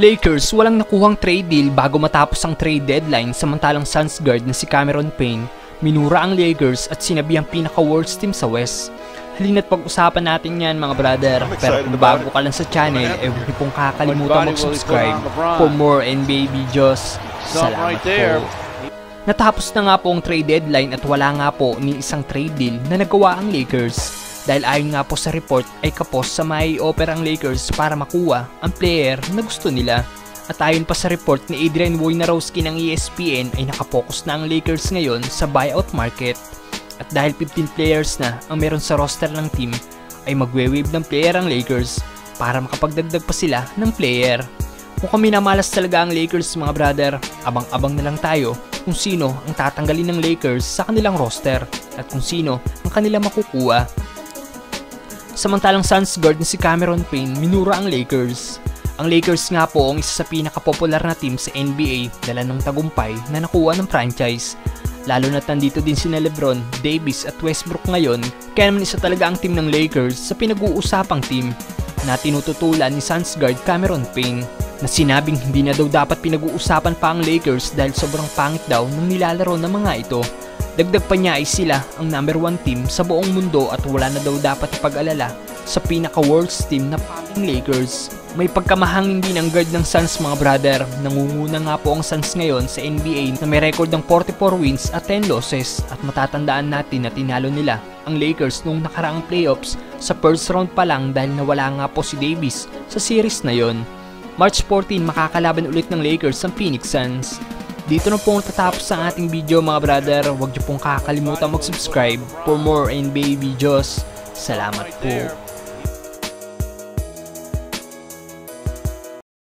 Lakers walang nakuhang trade deal bago matapos ang trade deadline samantalang Suns guard na si Cameron Payne minura ang Lakers at sinabi ang pinaka-worst team sa West. Halina't pag-usapan natin yan mga brother. Pero kung bago ka lang sa channel, eh huwag pong kakalimutan mag-subscribe for more NBA videos. Salamat po. Natapos na nga po ang trade deadline at wala nga po ni isang trade deal na nagawa ang Lakers. Dahil ayon nga po sa report ay kapos sa may offer ang Lakers para makuha ang player na gusto nila. At ayon pa sa report ni Adrian Wojnarowski ng ESPN ay nakapokus na ang Lakers ngayon sa buyout market. At dahil 15 players na ang meron sa roster ng team ay magwe-wave ng player ang Lakers para makapagdagdag pa sila ng player. Kung kami namalas talaga ang Lakers mga brother, abang-abang na lang tayo kung sino ang tatanggalin ng Lakers sa kanilang roster at kung sino ang kanila makukuha. Samantalang Suns guard na si Cameron Payne minura ang Lakers. Ang Lakers nga po ang isa sa pinakapopular na team sa NBA dala ng tagumpay na nakuha ng franchise. Lalo na't nandito din sina Lebron, Davis at Westbrook ngayon kaya naman isa talaga ang team ng Lakers sa pinag-uusapang team na tinututulan ni Suns guard Cameron Payne na sinabing hindi na daw dapat pinag-uusapan pa ang Lakers dahil sobrang pangit daw ng nilalaro ng mga ito. Dagdag pa niya ay sila ang number 1 team sa buong mundo at wala na daw dapat ipag-alala sa pinaka-worst team na paming Lakers. May pagkamahangin din ang guard ng Suns mga brother. Nangunguna nga po ang Suns ngayon sa NBA na may record ng 44 wins at 10 losses at matatandaan natin na tinalo nila ang Lakers nung nakaraang playoffs sa first round pa lang dahil nawala nga po si Davis sa series na yon. March 14 makakalaban ulit ng Lakers ang Phoenix Suns. Dito na po tatapos ang ating video mga brother. Huwag niyo pong kakalimutan mag-subscribe for more NBA videos. Salamat po.